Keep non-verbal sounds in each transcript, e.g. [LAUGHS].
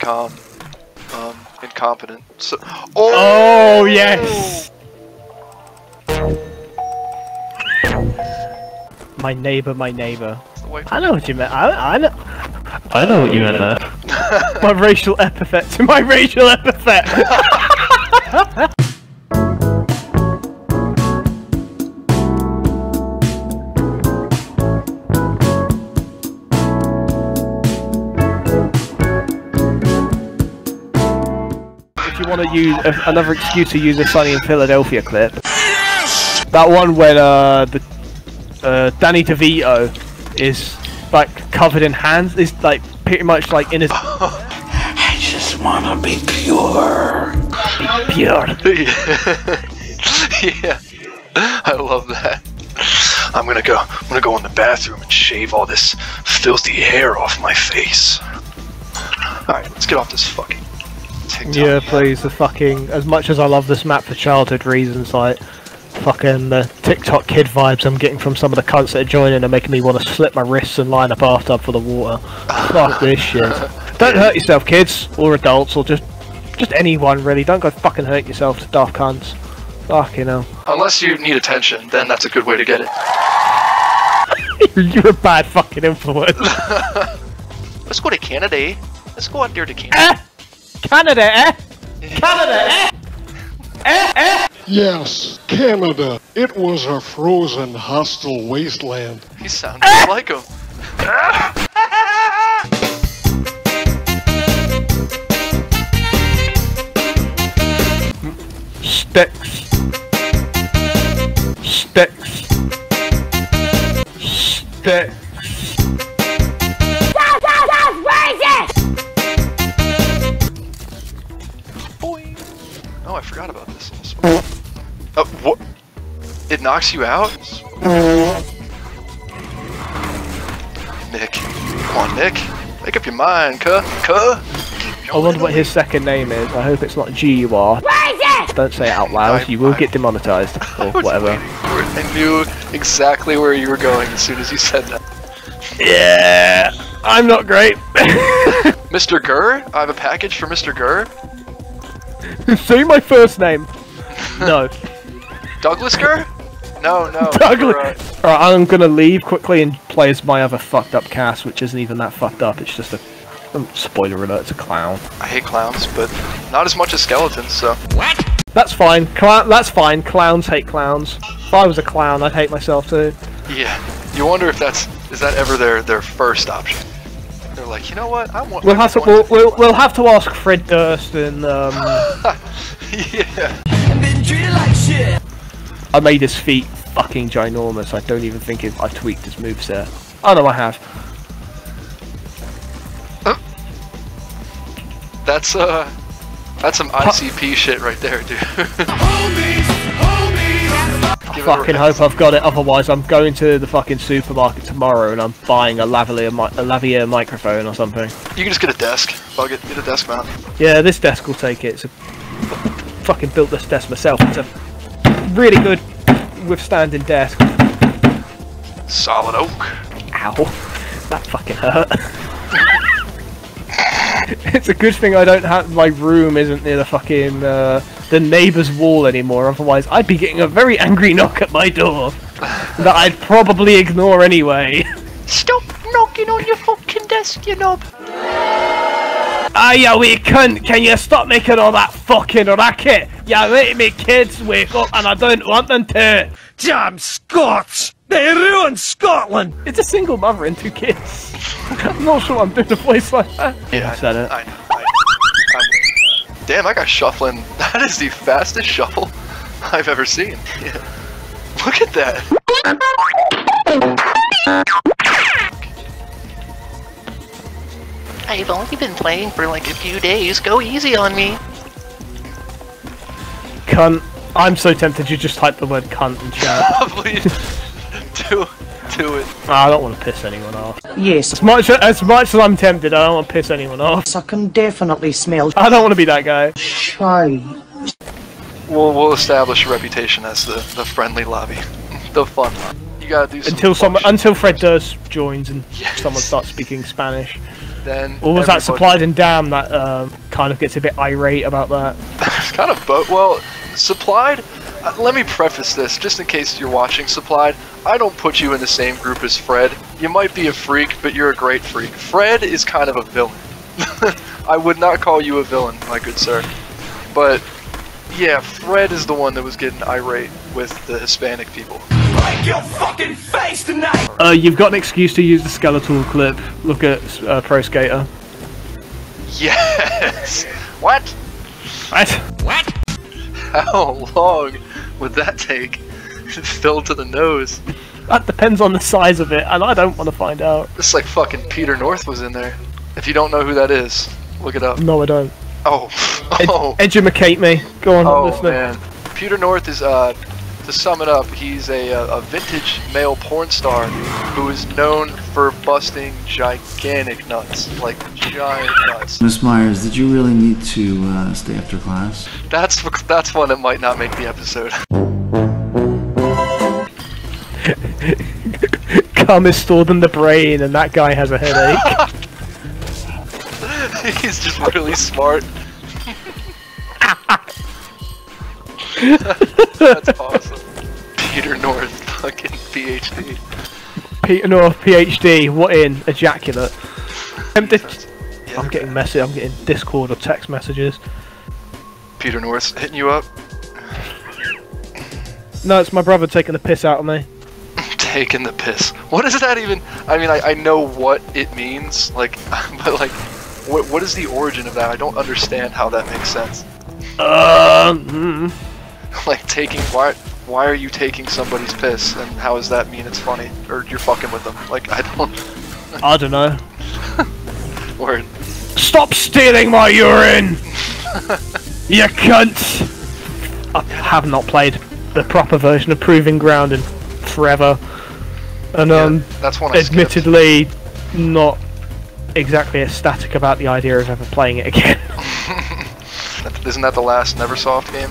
sitcom, um, incompetent. So, Oh, yes! My neighbor, my neighbor. I know what you meant. I, I know. I know what you meant there. My racial epithet to [LAUGHS] my racial epithet. [LAUGHS] [LAUGHS] want to use a, another excuse to use a Sunny in Philadelphia clip, that one when uh, the uh, Danny DeVito is like covered in hands is like pretty much like in his [LAUGHS] I just wanna be pure. Be pure. [LAUGHS] yeah, I love that. I'm gonna go. I'm gonna go in the bathroom and shave all this filthy hair off my face. All right, let's get off this fucking TikTok. Yeah, please. The fucking as much as I love this map for childhood reasons, like fucking the TikTok kid vibes I'm getting from some of the cunts that are joining are making me want to slip my wrists and line a bathtub for the water. Fuck this shit. Don't hurt yourself, kids or adults or just just anyone really. Don't go fucking hurt yourself to daft cunts. Fucking hell. Unless you need attention, then that's a good way to get it. [LAUGHS] You're a bad fucking influence. [LAUGHS] Let's go to Canada. eh? Let's go out there to Canada. Eh? Canada, eh? Canada, eh? Yes, Canada. It was a frozen, hostile wasteland. He sounds just like him. I forgot about this. Oh, uh, what? It knocks you out? Nick. Come on, Nick. Make up your mind, cuh. Cuh. I wonder what his second name is. I hope it's not G-U-R. Where is it? Don't say it out loud. You will get demonetized [LAUGHS] or whatever. I knew exactly where you were going as soon as you said that. Yeah, I'm not great. [LAUGHS] Mr. Gurr? I have a package for Mr. Gurr. [LAUGHS] say my first name. No, [LAUGHS] Douglas Gurr? No, no. [LAUGHS] Douglas. uh, Alright, I'm gonna leave quickly and play as my other fucked up cast, which isn't even that fucked up. It's just a um, spoiler alert. It's a clown. I hate clowns, but not as much as skeletons, so. What? That's fine. Clown. That's fine. Clowns hate clowns. If I was a clown, I'd hate myself too. Yeah. You wonder if that's. Is that ever their, their first option? They're like, you know what? I want. We'll have to. We'll, we'll, we'll have to ask Fred Durst and um. [LAUGHS] yeah. I made his feet fucking ginormous. I don't even think if I tweaked his moveset. Oh no, I have. That's, uh. That's some ICP shit right there, dude. [LAUGHS] Give fucking hope I've got it. Otherwise, I'm going to the fucking supermarket tomorrow and I'm buying a lavalier, mi- a lavalier microphone or something. You can just get a desk. Bug it. Get a desk mount. Yeah, this desk will take it. It's a fucking built this desk myself. It's a really good withstanding desk. Solid oak. Ow, that fucking hurt. [LAUGHS] it's a good thing I don't have my room isn't near the fucking uh, the neighbour's wall anymore. Otherwise, I'd be getting a very angry knock at my door that I'd probably ignore anyway. Stop knocking on your fucking desk, you knob. Ah, you wee cunt! Can you stop making all that fucking racket? You're making me kids wake up, and I don't want them to. Damn Scots! They ruined Scotland! It's a single mother and two kids. [LAUGHS] I'm not sure I'm doing a voice like that. Yeah, I said it. I, I, I'm- damn, I got shuffling. [LAUGHS] That is the fastest shuffle [LAUGHS] I've ever seen. Yeah. [LAUGHS] Look at that. I've only been playing for like a few days. Go easy on me. Cunt. I'm so tempted to just type the word cunt in chat. Please do do it. I don't want to piss anyone off. Yes, As much as much as I'm tempted, I don't want to piss anyone off. I can definitely smell I don't want to be that guy. shy. We'll we'll establish a reputation as the the friendly lobby, [LAUGHS] the fun. Lobby. You gotta do some Until fun someone, until Fred Durst joins and Yes. someone starts speaking Spanish. then Or was that supplied and damn that um, kind of gets a bit irate about that? [LAUGHS] It's kind of both. Well, supplied. Uh, let me preface this, just in case you're watching supplied. I don't put you in the same group as Fred. You might be a freak, but you're a great freak. Fred is kind of a villain. [LAUGHS] I would not call you a villain, my good sir. But yeah, Fred is the one that was getting irate with the Hispanic people. Break your fucking face tonight! Uh, you've got an excuse to use the skeletal clip. Look at uh, Pro Skater. Yes. [LAUGHS] What? What? What? How long would that take? [LAUGHS] Filled to the nose. That depends on the size of it, and I don't want to find out. It's like fucking Peter North was in there. If you don't know who that is, look it up. No, I don't. Oh, [LAUGHS] Ed- oh, Educate me. Go on, oh listening. man. Peter North is, uh, to sum it up, he's a, uh, a vintage male porn star who is known for busting gigantic nuts, like giant nuts. Miss Myers, did you really need to uh, stay after class? That's that's one that might not make the episode. Cum is stored in the brain, and that guy has a headache. [LAUGHS] he's just really smart. [LAUGHS] That's awesome. Fucking PhD. Peter North, PhD. What in? Ejaculate. [LAUGHS] I'm, Yeah, I'm getting messy. I'm getting Discord or text messages. Peter North hitting you up, No, it's my brother taking the piss out of me. [LAUGHS] taking the piss. What is that even? I mean, I, I know what it means, like, [LAUGHS] but like, what what is the origin of that? I don't understand how that makes sense. Um, mm, Like taking why why are you taking somebody's piss and how does that mean it's funny or you're fucking with them? Like I don't [LAUGHS] I don't know. [LAUGHS] word. Stop stealing my urine! [LAUGHS] you cunt! I have not played the proper version of Proving Ground in forever. And, Yeah, um, that's one I skipped. admittedly, not exactly ecstatic about the idea of ever playing it again. Isn't that the last Neversoft game?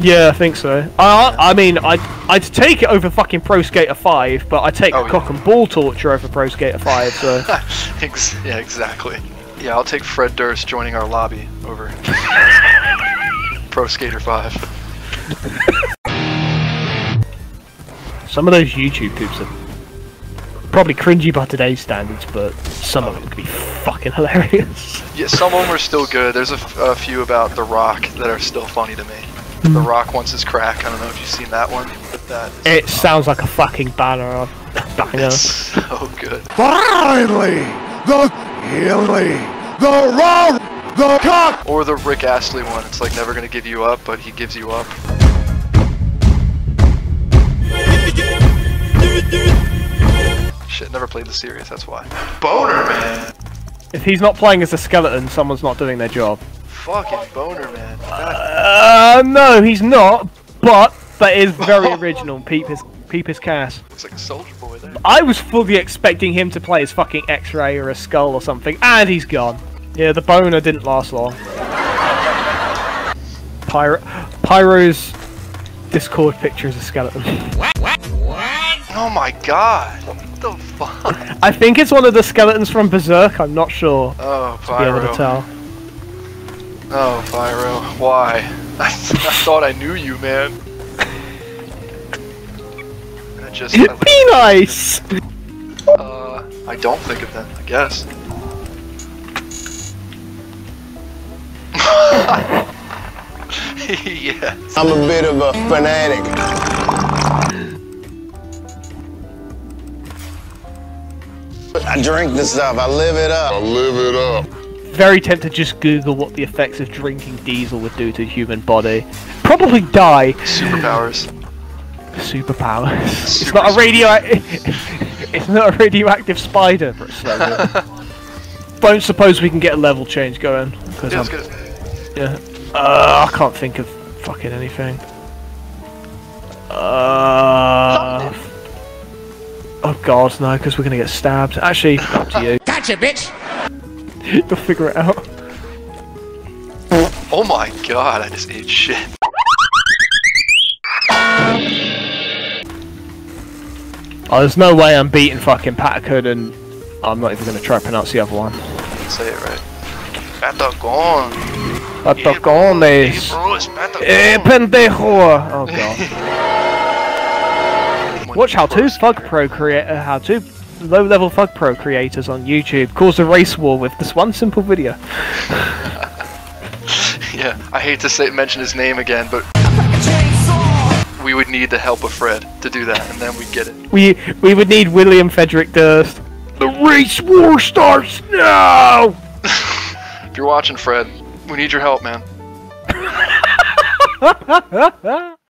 Yeah, I think so. I, I mean, I'd, I'd take it over fucking Pro Skater 5, but I'd take Oh, yeah. Cock and Ball Torture over Pro Skater 5, so. [LAUGHS] Yeah, exactly. Yeah, I'll take Fred Durst joining our lobby over [LAUGHS] Pro Skater 5. Some of those YouTube poops are probably cringy by today's standards, but some of them could be fucking hilarious. Yeah, some of them are still [LAUGHS] good. There's a, f- a few about The Rock that are still funny to me. Mm-hmm. The Rock wants his crack. I don't know if you've seen that one, but that is It sounds like a fucking banner. [LAUGHS] banger. it's so good. Finally, the Hilly, the raw, the cock. Or the Rick Astley one. It's like never gonna give you up, but he gives you up. Shit, never played the series. That's why. Boner man. If he's not playing as a skeleton, someone's not doing their job. Fucking boner man. Uh, no, he's not. But that is very [LAUGHS] original. Peep his, peep his cast. looks like a soldier boy there. I was fully expecting him to play as fucking X-Ray or a Skull or something, and he's gone. Yeah, the boner didn't last long. Pyro, Pyro's Discord picture is a skeleton. What What? What? oh my god. What the fuck? I think it's one of the skeletons from Berserk. I'm not sure. Oh, To be able to Pyro. tell. Oh, Pyro. Why? I, [LAUGHS] I thought I knew you, man. I just. I, Be nice. uh, I don't think of them, I guess. [LAUGHS] yes. I'm a bit of a fanatic. I drink this stuff. I live it up. I live it up. Very tempted to just Google what the effects of drinking diesel would do to a human body. Probably die. Superpowers. Superpowers. it's not a radio. [LAUGHS] it's not a radioactive spider. For a. [LAUGHS] Don't suppose we can get a level change going. 'cause Yeah, I'm- let's get it. yeah. Uh, I can't think of fucking anything. Uh. Oh god, no, because we're gonna get stabbed. Actually, up to you. Gotcha, bitch! [LAUGHS] You'll figure it out. Oh my god, I just ate shit. Oh, there's no way I'm beating fucking Patakun and I'm not even gonna try to pronounce the other one. say it right. Patagon. Patagones. Bro, it's Patagon. Eh, pendejo! Oh god. [LAUGHS] Watch how two THUG Pro create uh, how two low-level THUG Pro creators on YouTube cause a race war with this one simple video. [LAUGHS] Yeah, I hate to say mention his name again, but we would need the help of Fred to do that, and then we get it. We we would need William Frederick Durst. The race war starts now. [LAUGHS] If you're watching, Fred, we need your help, man. [LAUGHS]